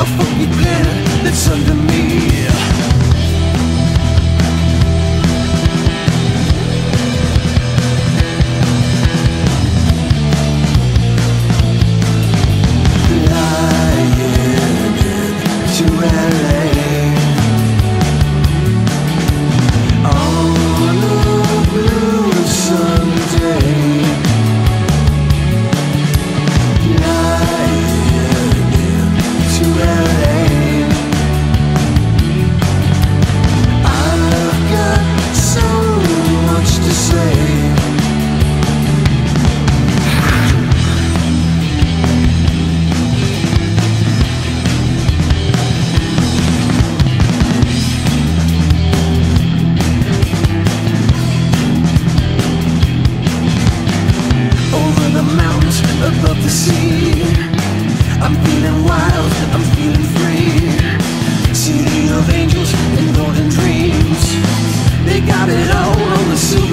A funky planet that's under me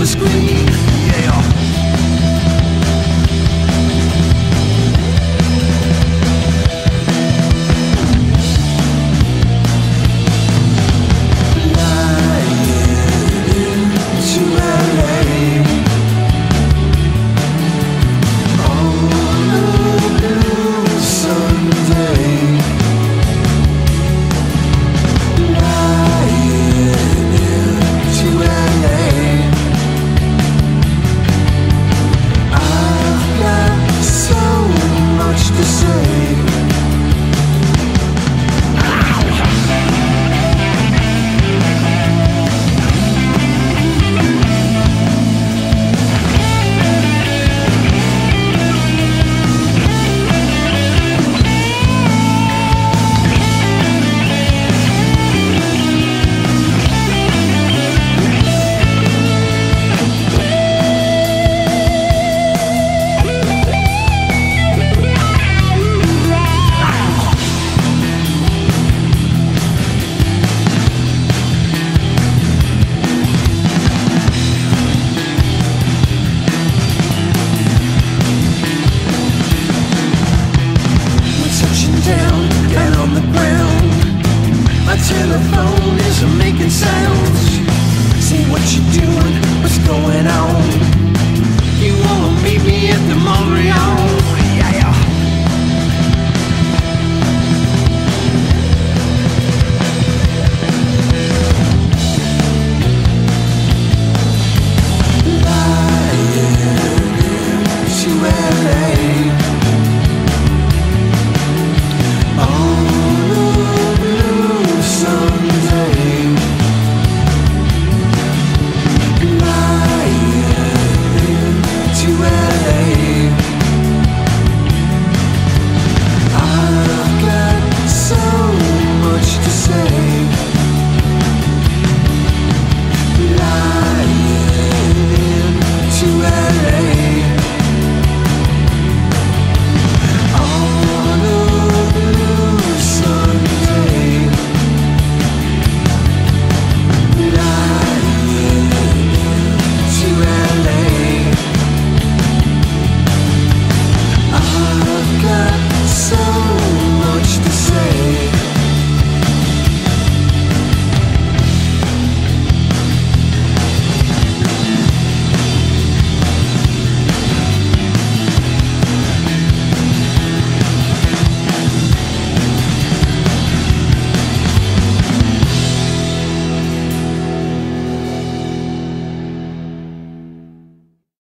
the screen.